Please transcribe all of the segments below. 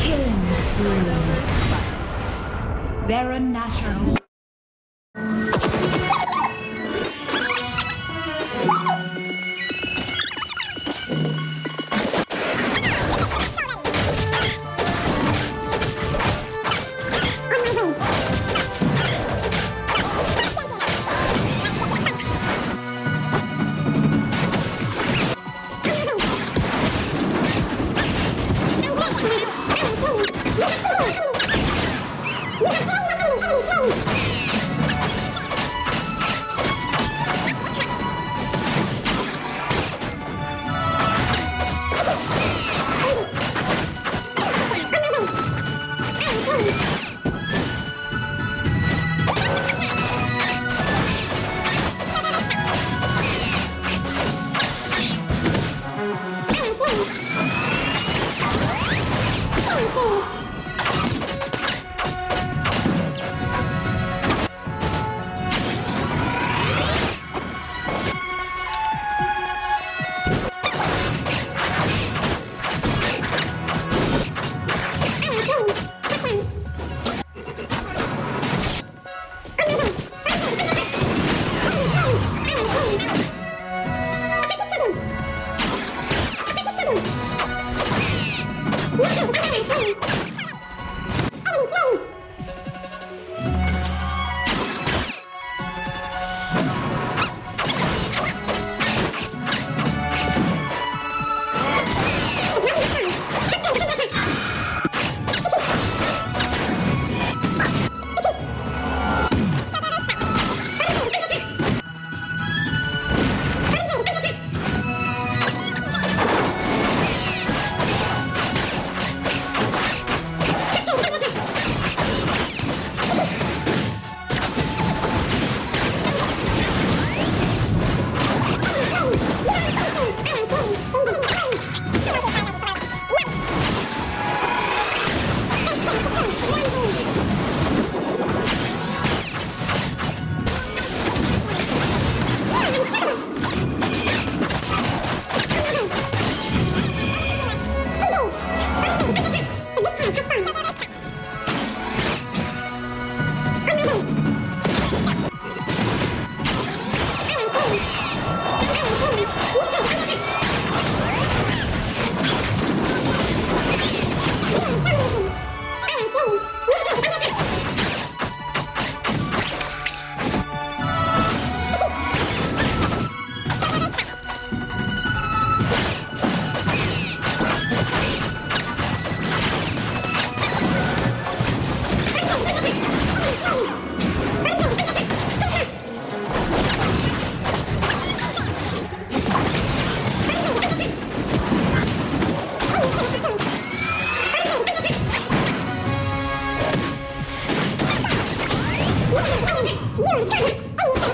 Killing spree. Baron Nashor. 음.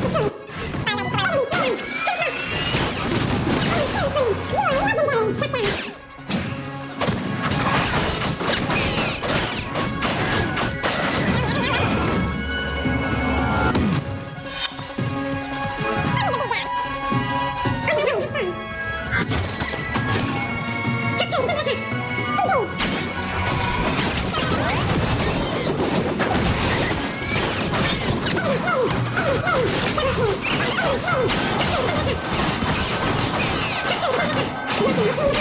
Oh! ちょっと待って!